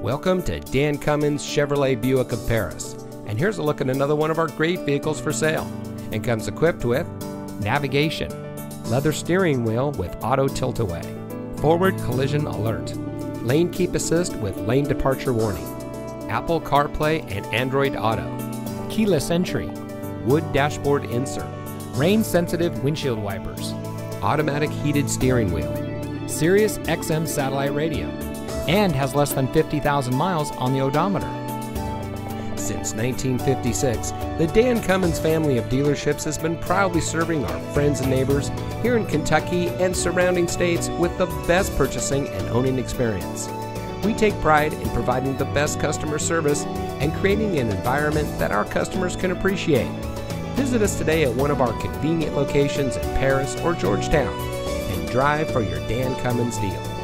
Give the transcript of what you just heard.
Welcome to Dan Cummins Chevrolet Buick of Paris. And here's a look at another one of our great vehicles for sale. And comes equipped with navigation, leather steering wheel with auto tilt-away, forward collision alert, lane keep assist with lane departure warning, Apple CarPlay and Android Auto, keyless entry, wood dashboard insert, rain sensitive windshield wipers, automatic heated steering wheel, Sirius XM satellite radio, and has less than 50,000 miles on the odometer. Since 1956, the Dan Cummins family of dealerships has been proudly serving our friends and neighbors here in Kentucky and surrounding states with the best purchasing and owning experience. We take pride in providing the best customer service and creating an environment that our customers can appreciate. Visit us today at one of our convenient locations in Paris or Georgetown and drive for your Dan Cummins deal.